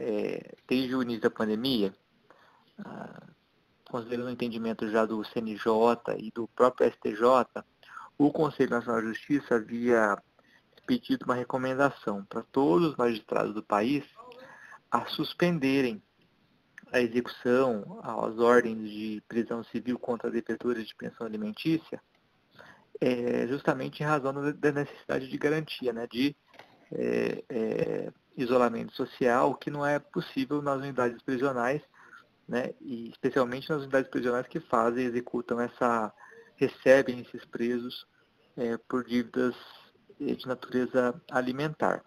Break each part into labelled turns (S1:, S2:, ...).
S1: É, desde o início da pandemia, ah, considerando o entendimento já do CNJ e do próprio STJ, o Conselho Nacional de Justiça havia pedido uma recomendação para todos os magistrados do país a suspenderem a execução, as ordens de prisão civil contra devedores de pensão alimentícia, é, justamente em razão da necessidade de garantia, né, de é, é, isolamento social, que não é possível nas unidades prisionais, né, e especialmente nas unidades prisionais que fazem, executam essa, recebem esses presos é, por dívidas de natureza alimentar.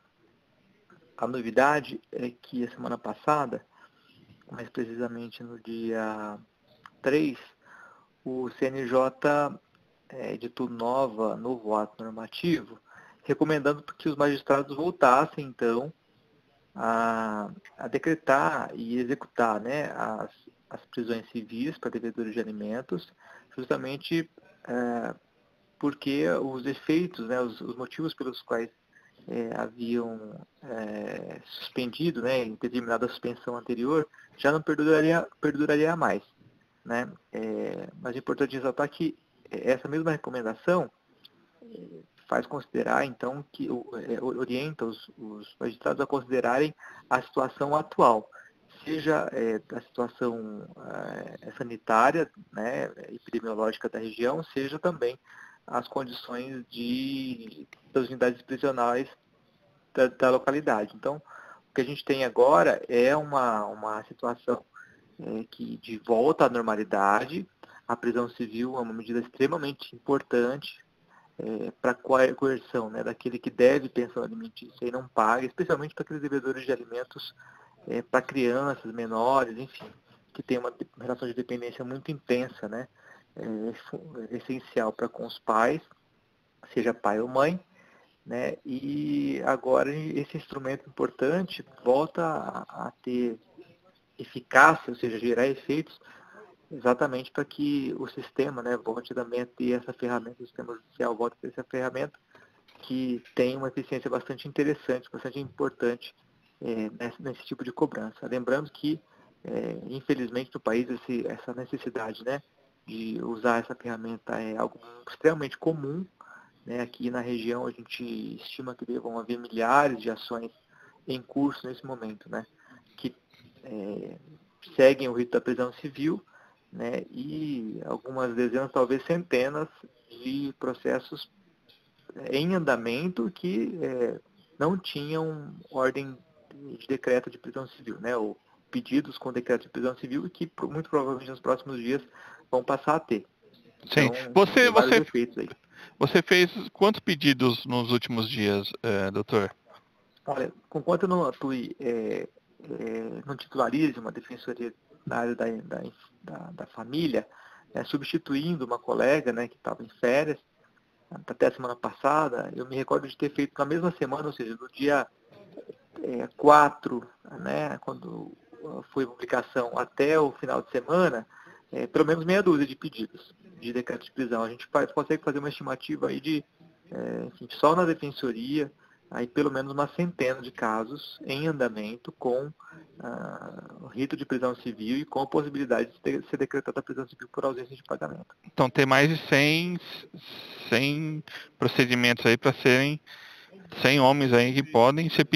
S1: A novidade é que a semana passada mais precisamente no dia 3, o CNJ é, nova, novo ato normativo, recomendando que os magistrados voltassem, então, a, a decretar e executar né, as, as prisões civis para devedores de alimentos, justamente é, porque os efeitos, né, os, os motivos pelos quais é, haviam é, suspendido, né, determinada suspensão anterior, já não perduraria, perduraria mais. Né? É, mas é importante ressaltar que essa mesma recomendação é, faz considerar, então, que é, orienta os, os magistrados a considerarem a situação atual, seja é, a situação é, sanitária, né, epidemiológica da região, seja também as condições de, das unidades prisionais da, da, localidade. Então, o que a gente tem agora é uma, uma situação é, que de volta à normalidade, a prisão civil é uma medida extremamente importante é, para a coerção né, daquele que deve pensão alimentícia e não paga, especialmente para aqueles devedores de alimentos é, para crianças, menores, enfim, que tem uma relação de dependência muito intensa, né? é, essencial para com os pais, seja pai ou mãe, né? E agora esse instrumento importante volta a, a ter eficácia, ou seja, gerar efeitos, exatamente para que o sistema, né, volte também a ter essa ferramenta, o sistema judicial volte a ter essa ferramenta que tem uma eficiência bastante interessante, bastante importante é, nesse, nesse, tipo de cobrança. Lembrando que, é, infelizmente, no país esse, essa necessidade, né, de usar essa ferramenta é algo extremamente comum. Né? Aqui na região a gente estima que vão haver milhares de ações em curso nesse momento, né? que é, seguem o rito da prisão civil né? e algumas dezenas, talvez centenas de processos é, em andamento que é, não tinham ordem de decreto de prisão civil, né? ou pedidos com decreto de prisão civil que muito provavelmente nos próximos dias vão passar a ter.
S2: Sim. Então, você, você, você fez quantos pedidos nos últimos dias, é, doutor?
S1: Olha, conquanto eu não atue, é, é, não titularize uma defensoria na área da, da, da, da família, né, substituindo uma colega né, que estava em férias, até a semana passada, eu me recordo de ter feito na mesma semana, ou seja, no dia é, 4, né, quando foi a publicação, até o final de semana, é, pelo menos meia dúzia de pedidos de decreto de prisão. A gente faz, consegue fazer uma estimativa aí de, é, enfim, só na defensoria, aí pelo menos uma centena de casos em andamento com ah, o rito de prisão civil e com a possibilidade de ter, ser decretada a prisão civil por ausência de pagamento.
S2: Então tem mais de 100, 100 procedimentos aí para serem 100 homens aí que podem ser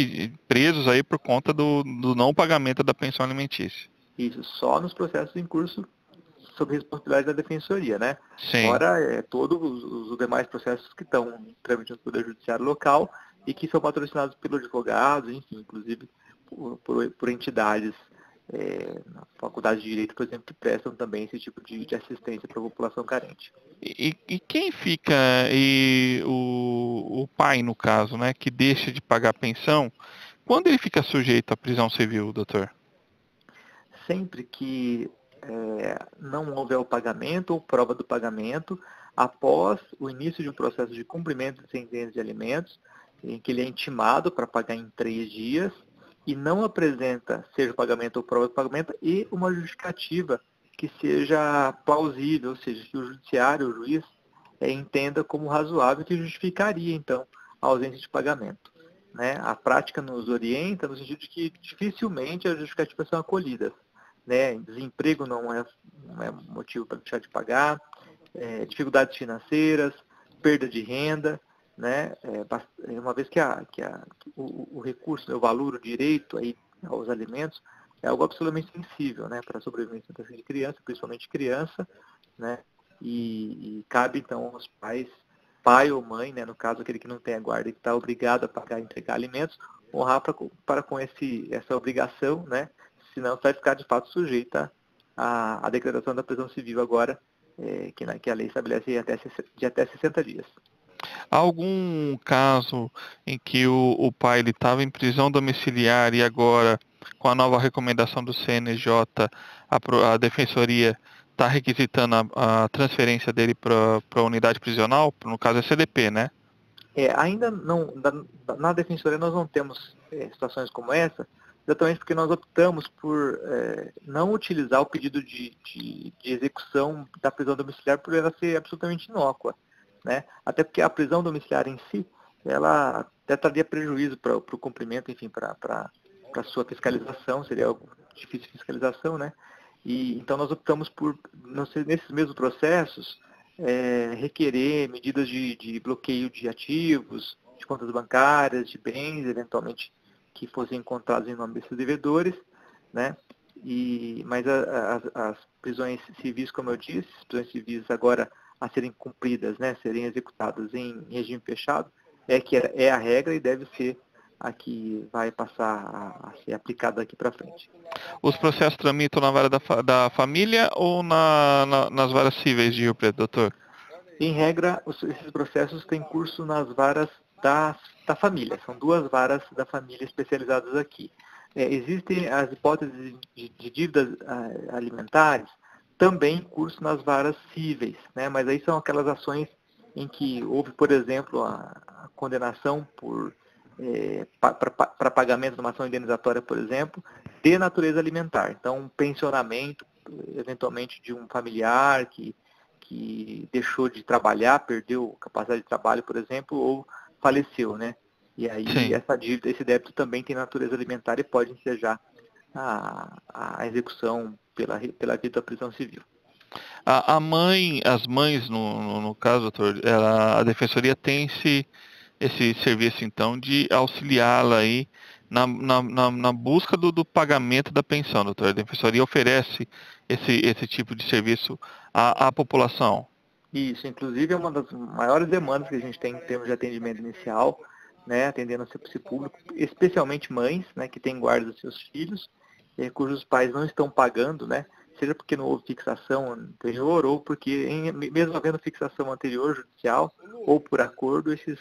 S2: presos aí por conta do, do não pagamento da pensão alimentícia.
S1: Isso, só nos processos em curso sob responsabilidade da defensoria, né?
S2: Sim.
S1: Fora é, todos os, os, demais processos que estão tramitando no Poder Judiciário local e que são patrocinados pelos advogados, enfim, inclusive por, por, por entidades é, na Faculdade de Direito, por exemplo, que prestam também esse tipo de, de assistência para a população carente.
S2: E, e, quem fica, e o, o pai, no caso, né, que deixa de pagar a pensão, quando ele fica sujeito à prisão civil, doutor?
S1: Sempre que é, não houver o pagamento ou prova do pagamento após o início de um processo de cumprimento de sentença de alimentos, em que ele é intimado para pagar em três dias e não apresenta, seja o pagamento ou prova do pagamento, e uma justificativa que seja plausível, ou seja, que o judiciário, o juiz, é, entenda como razoável que justificaria, então, a ausência de pagamento. Né? A prática nos orienta no sentido de que dificilmente as justificativas são acolhidas. Né? Desemprego não é, não é motivo para deixar de pagar, é, dificuldades financeiras, perda de renda, né? É, uma vez que, a, que a, o, o, recurso, né, o valor, o direito aí aos alimentos é algo absolutamente sensível né, para a sobrevivência de criança, principalmente criança, né? E, e, cabe então aos pais, pai ou mãe, né, no caso aquele que não tem a guarda e que está obrigado a pagar entregar alimentos, honrar pra, para com esse, essa obrigação, né? Senão vai ficar de fato sujeita à, à declaração da prisão civil agora, é, que, que, a lei estabelece até, de até 60 dias.
S2: Há algum caso em que o, o pai estava em prisão domiciliar e agora, com a nova recomendação do CNJ, a, a defensoria está requisitando a, a, transferência dele para a unidade prisional? No caso é CDP, né?
S1: É, ainda não, na, na defensoria nós não temos é, situações como essa, exatamente porque nós optamos por é, não utilizar o pedido de, de, de, execução da prisão domiciliar por ela ser absolutamente inócua. Né? Até porque a prisão domiciliar em si, ela até traria prejuízo para o cumprimento, enfim, para a sua fiscalização, seria algo difícil de fiscalização, né? E, então nós optamos por, nesses mesmos processos, é, requerer medidas de, de bloqueio de ativos, de contas bancárias, de bens, eventualmente que fossem encontrados em nome desses devedores, né? E, mas a, a, as prisões civis, como eu disse, as prisões civis agora a serem cumpridas, né, serem executadas em regime fechado, é que é a regra e deve ser a que vai passar a, a ser aplicada daqui para frente.
S2: Os processos tramitam na vara da, da família ou na, na, nas varas cíveis de Rio Preto, doutor?
S1: Em regra, os, esses processos têm curso nas varas da, da família. São duas varas da família especializadas aqui. É, existem as hipóteses de, de dívidas ah, alimentares, também curso nas varas cíveis, né? mas aí são aquelas ações em que houve, por exemplo, a, condenação por é, para pagamento de uma ação indenizatória, por exemplo, de natureza alimentar. Então, um pensionamento, eventualmente, de um familiar que, que deixou de trabalhar, perdeu capacidade de trabalho, por exemplo, ou faleceu, né? E aí Sim. essa dívida, esse débito também tem natureza alimentar e pode ensejar a, a execução pela, pela da prisão civil.
S2: A, a mãe, as mães, no, no, no caso, doutor, ela, a defensoria tem esse, esse serviço, então, de auxiliá-la aí na, na, na, na busca do, do, pagamento da pensão, doutor. A defensoria oferece esse, esse tipo de serviço à, à população.
S1: Isso, inclusive é uma das maiores demandas que a gente tem em termos de atendimento inicial, né, atendendo serviço público, especialmente mães, né, que têm guarda dos seus filhos, eh, cujos pais não estão pagando, né? Seja porque não houve fixação anterior ou porque, em, mesmo havendo fixação anterior judicial ou por acordo, esses,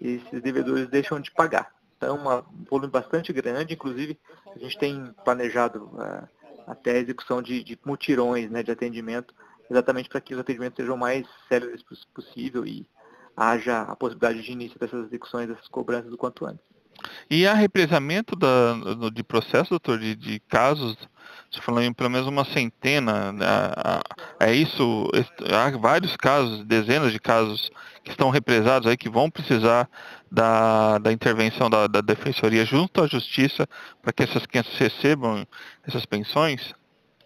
S1: esses devedores deixam de pagar. Então, é um volume bastante grande, inclusive a gente tem planejado uh, até a execução de, de mutirões né, de atendimento, exatamente para que os atendimentos sejam mais céleres possível e haja a possibilidade de início dessas execuções, dessas cobranças o quanto antes.
S2: E há represamento da, de processo, doutor, de, de casos, você falou em pelo menos uma centena, né? é isso, há vários casos, dezenas de casos que estão represados aí, que vão precisar da, da intervenção da, da defensoria junto à justiça para que essas crianças recebam essas pensões?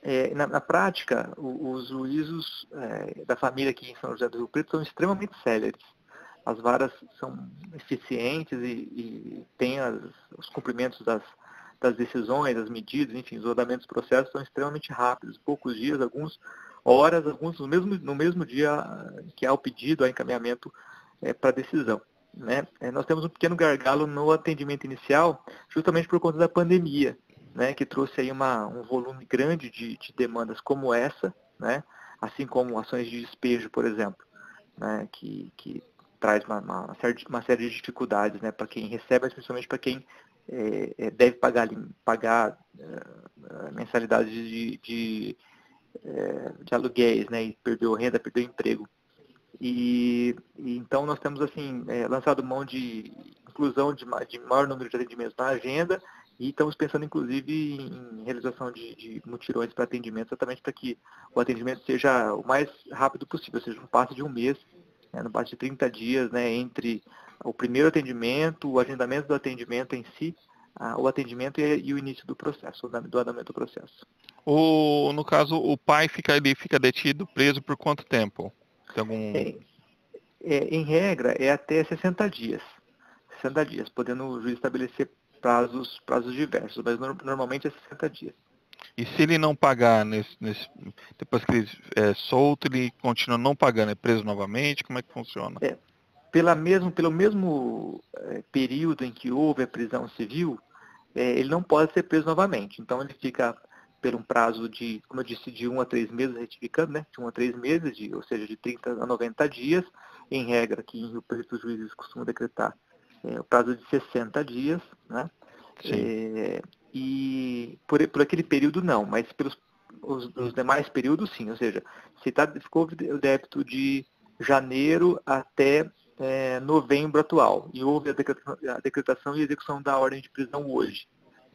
S1: É, na, na, prática, os juízos é, da família aqui em São José do Rio Preto são extremamente céleres as varas são eficientes e, e têm as, os cumprimentos das, das decisões, das medidas, enfim, os rodamentos dos processos são extremamente rápidos, poucos dias, alguns horas, alguns no mesmo, no mesmo dia que há o pedido, há encaminhamento é, para decisão. Né? É, nós temos um pequeno gargalo no atendimento inicial, justamente por conta da pandemia, né, que trouxe aí uma, um volume grande de, de demandas como essa, né, assim como ações de despejo, por exemplo, né, que, que traz uma, uma, série, uma série de dificuldades né, para quem recebe, mas principalmente para quem é, é, deve pagar, pagar é, mensalidades de, de, é, de, aluguéis né, e perdeu renda, perdeu emprego. E, e então nós temos assim lançado mão de inclusão de, de, maior número de atendimentos na agenda e estamos pensando inclusive em realização de, de mutirões para atendimento, exatamente para que o atendimento seja o mais rápido possível, ou seja, um passo de um mês né, no base de 30 dias né, entre o primeiro atendimento, o agendamento do atendimento em si, o atendimento e, e, o início do processo, do andamento do processo.
S2: O, no caso, o pai fica, ele fica detido, preso por quanto tempo?
S1: Tem algum... É, é, em regra, é até 60 dias. 60 dias, podendo o juiz estabelecer prazos, prazos diversos, mas no, normalmente é 60 dias.
S2: E se ele não pagar, nesse, nesse depois que ele é solto, ele continua não pagando, é preso novamente? Como é que funciona?
S1: É, pela mesmo, pelo mesmo é, período em que houve a prisão civil, é, ele não pode ser preso novamente. Então ele fica por um prazo de, como eu disse, de 1 a 3 meses, retificando, né? De 1 a 3 meses, de, ou seja, de 30 a 90 dias, em regra, que em Rio Preto os juízes costumam decretar é, o prazo de 60 dias, né? É, e por, por aquele período não, mas pelos os, os demais períodos sim, ou seja, se tá, ficou o débito de janeiro até é, novembro atual e houve a decretação, e execução da ordem de prisão hoje.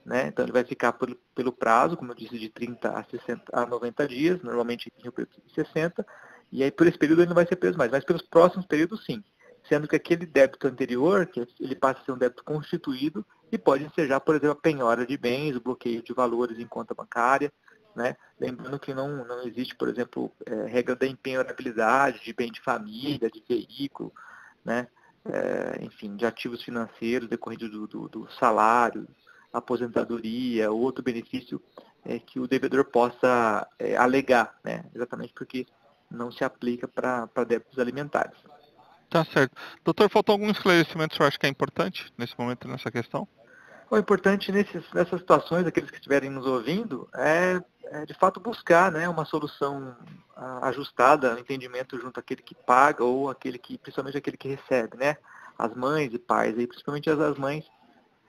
S1: Né? Então ele vai ficar pelo, pelo prazo, como eu disse, de 30 a, 60, a 90 dias, normalmente em Rio Preto 60, e aí por esse período ele não vai ser preso mais, mas pelos próximos períodos sim. Sendo que aquele débito anterior, que ele passa a ser um débito constituído, e pode ensejar, por exemplo, a penhora de bens, o bloqueio de valores em conta bancária, né? Lembrando que não, não existe, por exemplo, é, regra da empenhorabilidade de bem de família, de veículo, né? É, enfim, de ativos financeiros decorrentes do, do, do, salário, aposentadoria, outro benefício é, que o devedor possa é, alegar, né? exatamente porque não se aplica para débitos alimentares.
S2: Tá certo. Doutor, faltou algum esclarecimento que o senhor acha que é importante nesse momento, nessa questão?
S1: O importante nesses, nessas situações, aqueles que estiverem nos ouvindo, é, é de fato buscar né, uma solução ajustada, um entendimento junto àquele que paga ou aquele que, principalmente aquele que recebe, né? As mães e pais, e principalmente as, as mães,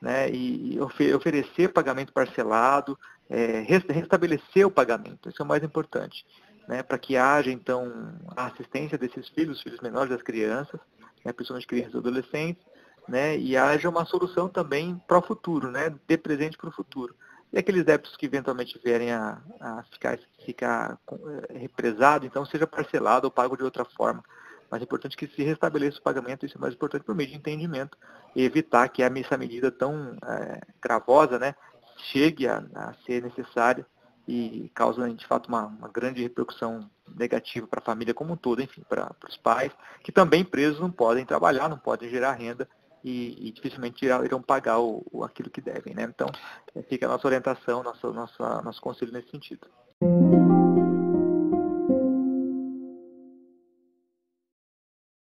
S1: né? E, e oferecer pagamento parcelado, é, restabelecer o pagamento, isso é o mais importante, né? Para que haja então a assistência desses filhos, filhos menores das crianças, né, principalmente crianças e adolescentes, né, e haja uma solução também para o futuro, né, de presente para o futuro. E aqueles débitos que eventualmente vierem a, a ficar, ficar é, represado, então seja parcelado ou pago de outra forma. Mas é importante que se restabeleça o pagamento, isso é mais importante por meio de entendimento, e evitar que essa medida tão é, gravosa né, chegue a, a, ser necessária e causa, de fato, uma, uma grande repercussão negativa para a família como um todo, enfim, para os pais, que também presos não podem trabalhar, não podem gerar renda, e, e dificilmente irão pagar o, o, aquilo que devem. Né? Então, fica a nossa orientação, nosso, nosso, nosso conselho nesse sentido.